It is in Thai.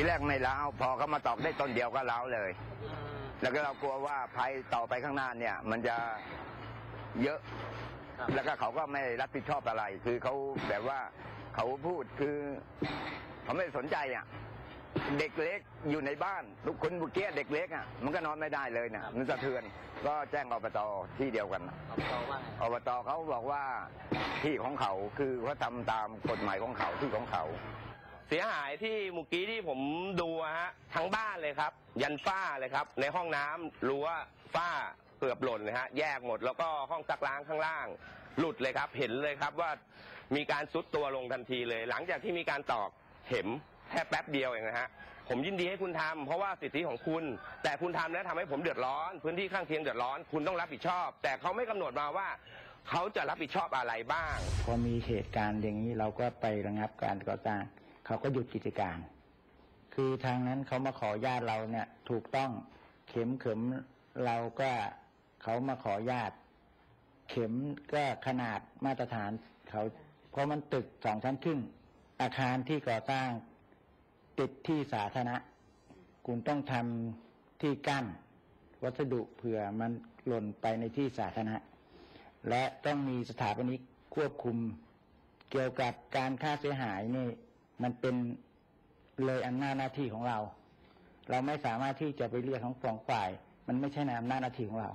ทีแรกไม่ล้าวพอเขามาตอกได้ต้นเดียวก็ล้าวเลย แล้วก็เรากลัวว่าภัยต่อไปข้างหน้าเนี่ย มันจะเยอะครับแล้วก็เขาก็ไม่รับผิดชอบอะไร คือเขาแบบว่าเขาพูดคือเขาไม่สนใจอะเด็กเล็กอยู่ในบ้าน ทุกคนเมื่อกี้เด็กเล็กอะมันก็นอนไม่ได้เลยเนี่ยมันสะเทือนก็แจ้งอบตที่เดียวกันอบตว่าไงอบตเขาบอกว่าที่ของเขาคือเขาทำตามกฎหมายของเขาที่ของเขา เสียหายที่เมื่อกี้ที่ผมดูอะฮะทั้งบ้านเลยครับ ยันฝ้าเลยครับ ในห้องน้ำรั้วฝ้าเกือบหล่นเลยฮะแยกหมดแล้วก็ห้องซักล้างข้างล่าง หลุดเลยครับ เห็นเลยครับว่ามีการซุดตัวลงทันทีเลย หลังจากที่มีการตอกเข็มแค่แป๊บเดียวเองนะฮะผมยินดีให้คุณทำเพราะว่าสิทธิของคุณ แต่คุณทำแล้วทำให้ผมเดือดร้อน พื้นที่ข้างเคียงเดือดร้อน คุณต้องรับผิดชอบ แต่เขาไม่กำหนดมาว่า เขาจะรับผิดชอบอะไรบ้าง พอมีเหตุการณ์อย่างนี้เราก็ไประงับการก่อสร้าง เขาก็หยุดกิจการ คือทางนั้นเขามาขอญาตเราเนี่ย ถูกต้องเข็มเข็มเราก็เขามาขอญาตเข็มก็ขนาดมาตรฐานเขาเพราะมันตึกสองชั้นครึ่ง อาคารที่ก่อสร้างติดที่สาธารณะคุณต้องทำที่กั้น วัสดุเผื่อมันหล่นไปในที่สาธารณะ และต้องมีสถาปนิกควบคุมเกี่ยวกับการค่าเสียหายนี่ มันเป็นเลยอำนาจหน้าที่ของเรา เราไม่สามารถที่จะไปเรียกของสองฝ่าย มันไม่ใช่ในอำนาจหน้าที่ของเรา